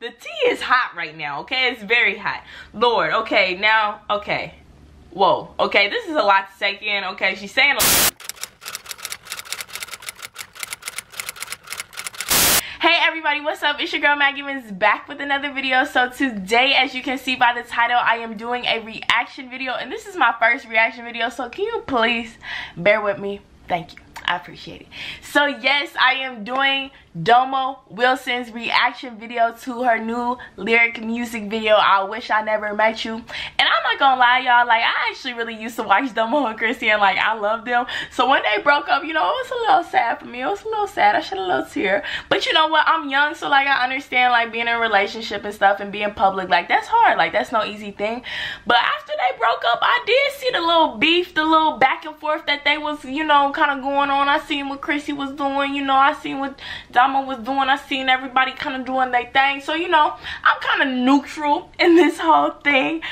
The tea is hot right now, okay? It's very hot. Lord, okay, now, okay. Whoa, okay, this is a lot to take in, okay? She's saying a Hey everybody, what's up? It's your girl Maddie Givens back with another video. So today, as you can see by the title, I am doing a reaction video. And this is my first reaction video, so can you please bear with me? Thank you. I appreciate it. So yes, I am doing Domo Wilson's reaction video to her new lyric music video, I Wish I Never Met You. And I'm not gonna lie, y'all, like, I actually really used to watch Domo and Crissy, and, like, I love them. So when they broke up, you know, it was a little sad for me. It was a little sad. I shed a little tear. But you know what? I'm young, so, like, I understand, like, being in a relationship and stuff and being public. Like, that's hard. Like, that's no easy thing. But after they broke up, I did see the little beef, the little back and forth that they was, you know, kind of going on. I seen what Crissy was doing, you know, I seen what Domo was doing. I seen everybody kind of doing their thing. So, you know, I'm kind of neutral in this whole thing.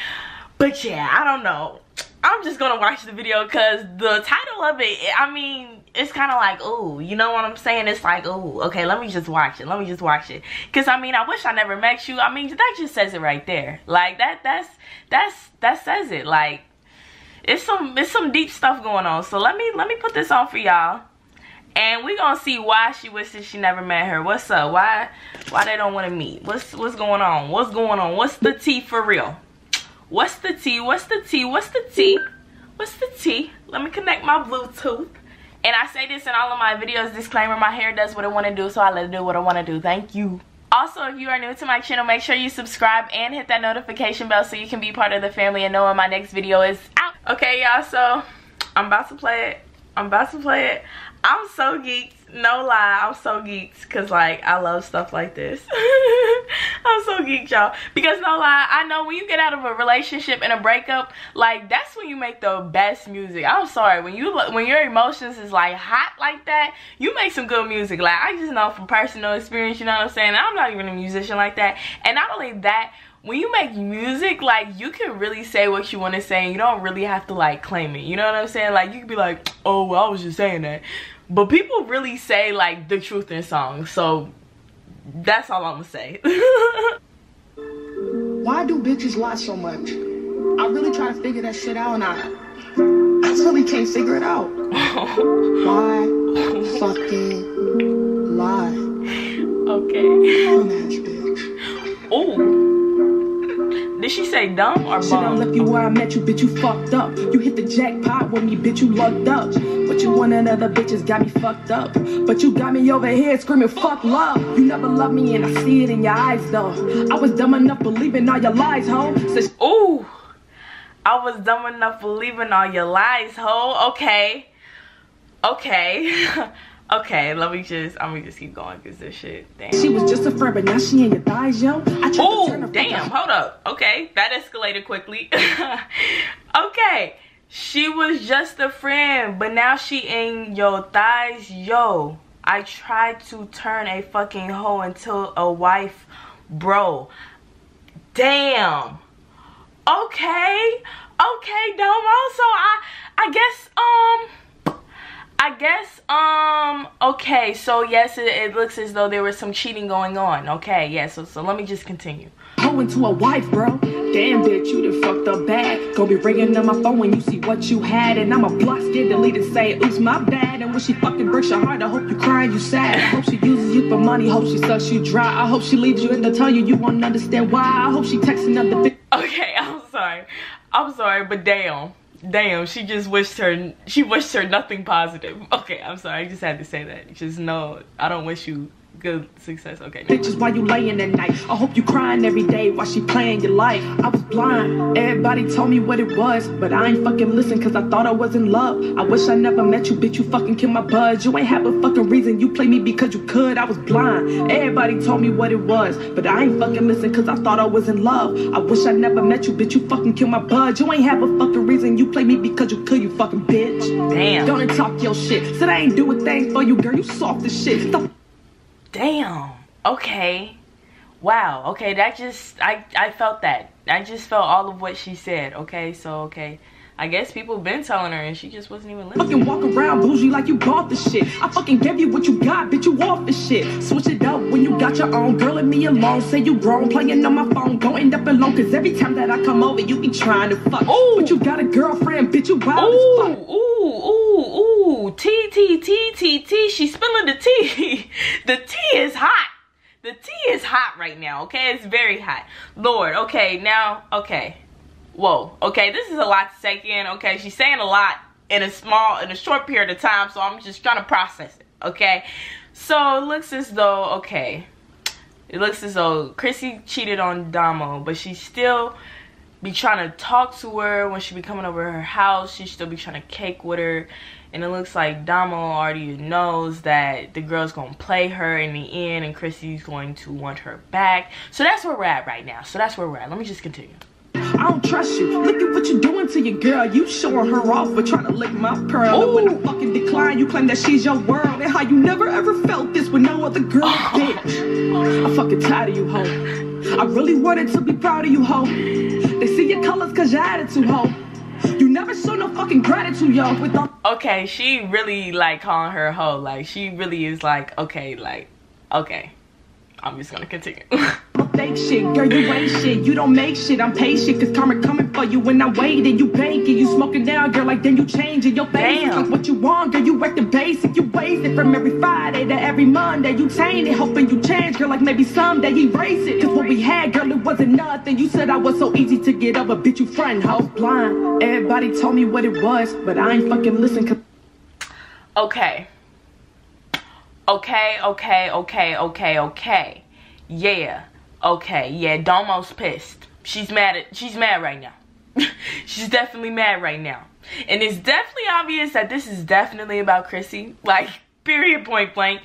But yeah, I don't know. I'm just gonna watch the video because the title of it, I mean, it's kind of like, oh, you know what I'm saying? It's like, oh, okay, let me just watch it. Let me just watch it. Because, I mean, I wish I never met you. I mean, that just says it right there. Like, that, that's, that's, that says it. Like, it's some, it's some deep stuff going on. So let me, let me put this on for y'all and we gonna see why she wishes she never met her what's up why why they don't want to meet what's what's going on what's going on what's the tea for real what's the tea what's the tea what's the tea what's the tea let me connect my bluetooth and i say this in all of my videos disclaimer my hair does what i want to do so i let it do what i want to do. Thank you. Also if you are new to my channel make sure you subscribe and hit that notification bell so you can be part of the family and know when my next video is out. Okay y'all so i'm about to play it. I'm about to play it. I'm so geeked. No lie, I'm so geeked because like I love stuff like this. I'm so geeked, y'all. Because no lie, I know when you get out of a relationship and a breakup, like that's when you make the best music. I'm sorry, when you when your emotions is like hot like that, you make some good music. Like I just know from personal experience, you know what I'm saying? I'm not even a musician like that. And not only that, when you make music, like you can really say what you want to say and you don't really have to like claim it. You know what I'm saying? Like you can be like, oh, well, I was just saying that. But people really say like the truth in songs. So that's all I'm gonna say. Why do bitches lie so much? I really try to figure that shit out and I, I really can't figure it out. Why fucking lie? Okay. Oh. Did she say dumb or bum? Should I left you where I met you, bitch, you fucked up. You hit the jackpot with me, bitch, you lucked up. But you one and other bitches got me fucked up. But you got me over here screaming, fuck love. You never loved me and I see it in your eyes, though. I was dumb enough believing all your lies, ho. Says, Ooh. I was dumb enough believing all your lies, ho. Okay. Okay. Okay, let me just, I'm gonna just keep going because this shit, damn. She was just a friend, but now she in your thighs, yo. Oh, damn, hold up. Okay, that escalated quickly. okay, she was just a friend, but now she in your thighs, yo. I tried to turn a fucking hoe into a wife, bro. Damn. Okay, okay, Domo. So I, I guess, um, guess, um, okay, so yes, it, it, looks as though there was some cheating going on. Okay, yeah, so, so let me just continue. Go into a wife, bro. Damn, bitch, you done fucked up bad. Go be ringing on my phone when you see what you had. And I'ma block it, delete it, say, oops, my bad. And when she fucking breaks your heart, I hope you cry, you sad. I hope she uses you for money, hope she sucks you dry. I hope she leaves you and to tell you you won't understand why. I hope she texts another bitch. Okay, I'm sorry. I'm sorry, but damn damn she just wished her she wished her nothing positive. Okay i'm sorry i just had to say that. Just know i don't wish you good success. Okay. Bitches why you laying at night? I hope you crying every day while she playing your life. I was blind. Everybody told me what it was but i ain't fucking listen because i thought i was in love. I wish i never met you bitch. You fucking kill my buzz. You ain't have a fucking reason. You play me because you could. I was blind. Everybody told me what it was but i ain't fucking listen because i thought i was in love. I wish i never met you bitch. You fucking kill my buzz. You ain't have a fucking reason. You play me because you could you fucking bitch. Damn. Don't talk your shit. Said i ain't do a thing for you girl. You soft as shit. The damn okay wow okay that just i i felt that i just felt all of what she said okay so okay I guess people been telling her and she just wasn't even listening. Fucking walk around bougie like you bought the shit. I fucking gave you what you got, bitch, you off the shit. Switch it up when you got your own. Girl, and me alone. Say you grown, playing on my phone. Don't end up alone, cause every time that I come over, you be trying to fuck. Ooh. But you got a girlfriend, bitch, you wild Ooh, as fuck. ooh, ooh, T, T, T, T, T. She's spilling the tea. the tea is hot. The tea is hot right now, okay? It's very hot. Lord, okay, now, okay. Whoa, okay, this is a lot to take in, okay? She's saying a lot in a small, in a short period of time, so I'm just trying to process it, okay? So it looks as though, okay, it looks as though Crissy cheated on Domo, but she still be trying to talk to her when she be coming over her house. She still be trying to cake with her. And it looks like Domo already knows that the girl's gonna play her in the end and Crissy's going to want her back. So that's where we're at right now. So that's where we're at. Let me just continue. I don't trust you. Look at what you're doing to your girl. You showing her off but trying to lick my pearl. And when I fucking decline, you claim that she's your world. And how you never ever felt this with no other girl, oh. bitch. I'm fucking tired of you, hoe. I really wanted to be proud of you, hoe. They see your colors cause your attitude, hoe. You never show no fucking gratitude, yo. With all Okay, she really like calling her a hoe. Like she really is like, okay, like, okay. I'm just gonna continue. fake shit, girl, you ain't shit. You don't make shit. I'm patient, cause karma coming for you. When I wait and you banking, you smoking down, girl, like then you changing your face. Like what you want, girl, you wreck the basic. You wasted from every Friday to every Monday. You tainted, hoping you change, girl, like maybe someday erase it. Cause what we had, girl, it wasn't nothing. You said I was so easy to get over, bitch, you friend, hoe. Blind. Everybody told me what it was, but I ain't fucking listen, okay. Okay, okay, okay, okay, okay. Yeah. Okay, yeah, Domo's pissed. She's mad at she's mad right now. she's definitely mad right now. And it's definitely obvious that this is definitely about Crissy. Like, period point blank.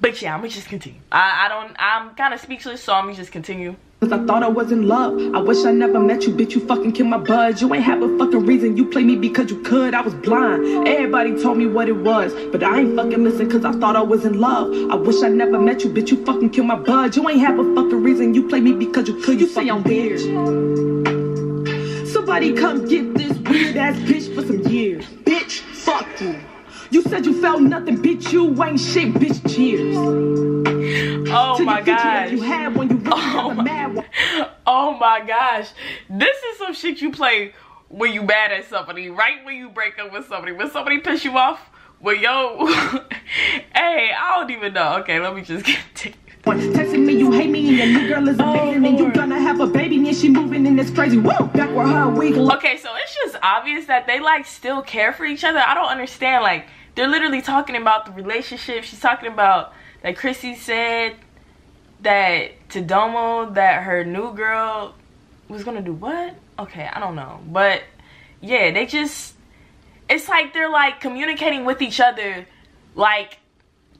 But yeah, I'm gonna just continue. I, I don't I'm kinda speechless, so I'm gonna just continue. Cause I thought I was in love. I wish I never met you, bitch. You fucking killed my buzz. You ain't have a fucking reason. You play me because you could. I was blind. Everybody told me what it was. But I ain't fucking listen cause I thought I was in love. I wish I never met you, bitch. You fucking killed my buzz. You ain't have a fucking reason. You play me because you could. You, say I'm weird. Somebody come get this weird ass bitch you. Said you felt nothing, bitch. You ain't shit, bitch. Cheers. Oh To my your future that gosh. You had when you really Oh my- mad one. Oh my gosh. This is some shit you play when you mad at somebody, right when you break up with somebody. When somebody piss you off, when yo, hey, I don't even know. Okay, let me just continue. Texting me, you hate me, and your new girl is oh, amazing, and you gonna have a baby, and she moving, and it's crazy. Woo! Back where her week Okay, so it's just obvious that they like still care for each other. I don't understand. Like, they're literally talking about the relationship. She's talking about that Crissy said that to Domo that her new girl was gonna do what? Okay, I don't know. But yeah, they just it's like they're like communicating with each other like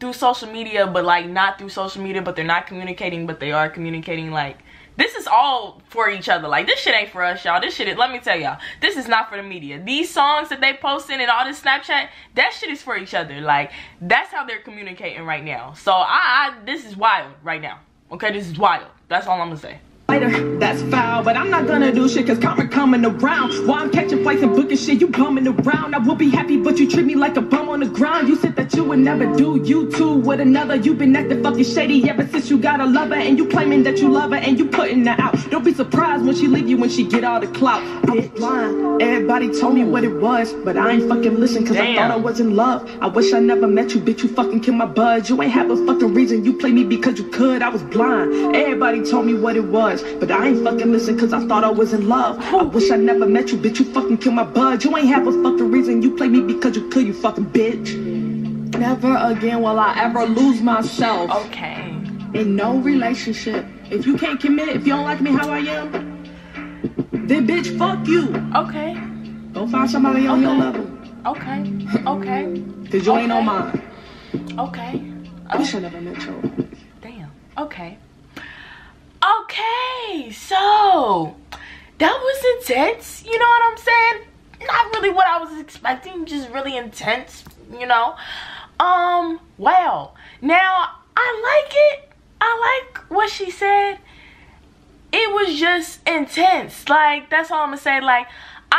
through social media but like not through social media but they're not communicating but they are communicating like this is all for each other. Like this shit ain't for us y'all. This shit is, let me tell y'all this is not for the media. These songs that they posting and all this snapchat that shit is for each other. Like that's how they're communicating right now. So i, I this is wild right now. Okay this is wild. That's all i'm gonna say later. That's foul, but I'm not gonna do shit, cause karma coming around. While I'm catching flights and booking shit, you bumming around. I will be happy, but you treat me like a bum on the ground. You said that you would never do you two with another. You've been acting fucking shady ever since you got a lover, and you claiming that you love her and you putting her out. Don't be surprised when she leave you when she get all the clout. I was blind. Everybody told me what it was, but I ain't fucking listen, cause I thought I was in love. I wish I never met you, bitch. You fucking killed my buzz. You ain't have a fucking reason. You play me because you could. I was blind. Everybody told me what it was, but I ain't fucking listen, cause I thought I was in love. I oh. wish I never met you, bitch. You fucking kill my bud. You ain't have a fucking reason. You play me because you could, you fucking bitch. Never again will I ever lose myself okay in no relationship. If you can't commit, if you don't like me how I am, then bitch, fuck you. okay Go find somebody on your level. okay okay Cause you ain't on mine. okay I wish I never met you. Damn. Okay. Okay, so that was intense. You know what I'm saying? Not really what I was expecting, just really intense, you know? Um, well, now I like it. I like what she said. It was just intense. Like, that's all I'm gonna say. Like,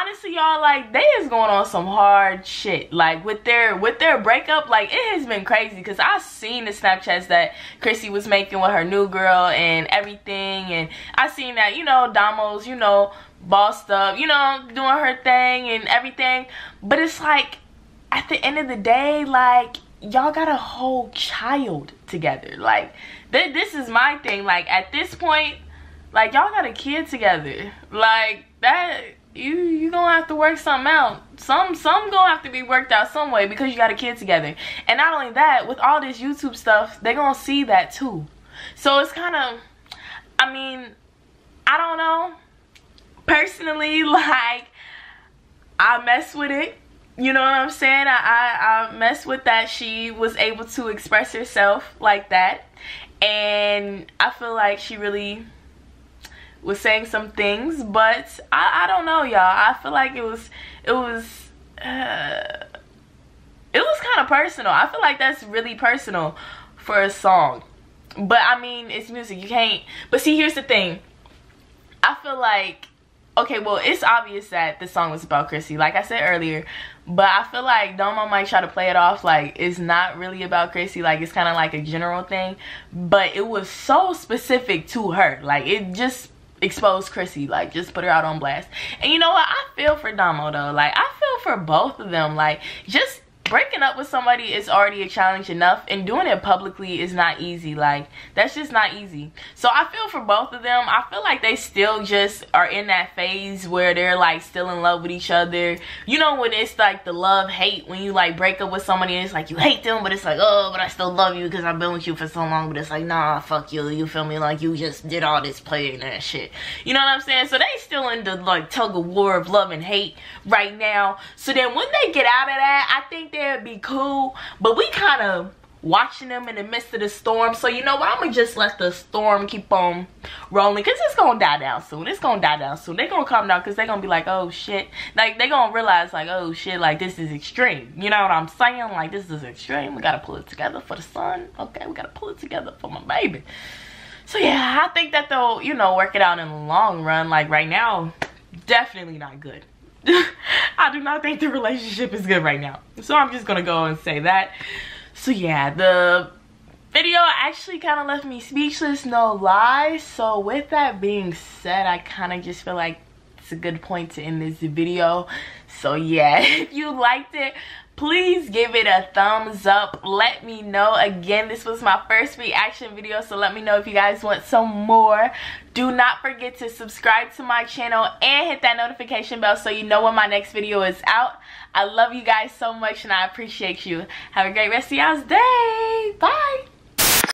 honestly y'all like they is going on some hard shit. Like with their with their breakup like it has been crazy. Because i've seen the snapchats that crissy was making with her new girl and everything. And i seen that you know domo's you know bossed up you know doing her thing and everything. But it's like at the end of the day like y'all got a whole child together. Like th this is my thing. Like at this point like y'all got a kid together. Like that you you gonna have to work something out. Some some gonna have to be worked out some way because you got a kid together. And not only that, with all this YouTube stuff, they gonna see that too. So it's kind of, I mean, I don't know. Personally, like I mess with it. You know what I'm saying? I, I, I mess with that she was able to express herself like that. And I feel like she really was saying some things, but I, I don't know, y'all. I feel like it was it was uh, it was kind of personal. I feel like that's really personal for a song. But I mean, it's music. You can't. But see, here's the thing. I feel like okay, well, it's obvious that the song was about Crissy, like I said earlier. But I feel like Domo might try to play it off like it's not really about Crissy, like it's kind of like a general thing. But it was so specific to her, like it just expose Crissy, like just put her out on blast. And you know what? I feel for Domo though. Like I feel for both of them. Like just breaking up with somebody is already a challenge enough and doing it publicly is not easy. Like that's just not easy. So i feel for both of them. I feel like they still just are in that phase where they're like still in love with each other. You know when it's like the love hate when you like break up with somebody it's like you hate them but it's like oh but i still love you because i've been with you for so long but it's like nah fuck you. You feel me? Like you just did all this playing that shit. You know what i'm saying? So they still in the like tug of war of love and hate right now. So then when they get out of that i think they be cool. But we kind of watching them in the midst of the storm. So you know what? I'm gonna just let the storm keep on rolling because it's gonna die down soon. It's gonna die down soon. They're gonna calm down because they're gonna be like, oh shit. Like they're gonna realize like, oh shit, like this is extreme. You know what I'm saying? Like this is extreme. We gotta pull it together for the son. Okay, we gotta pull it together for my baby. So yeah, I think that they'll, you know, work it out in the long run. Like right now, definitely not good. I do not think the relationship is good right now. So I'm just gonna go and say that. So yeah, the video actually kind of left me speechless, no lie. So with that being said, I kind of just feel like a good point to end this video. So yeah, if you liked it, please give it a thumbs up. Let me know. Again this was my first reaction video so let me know if you guys want some more. Do not forget to subscribe to my channel and hit that notification bell so you know when my next video is out. I love you guys so much and i appreciate you. Have a great rest of y'all's day. Bye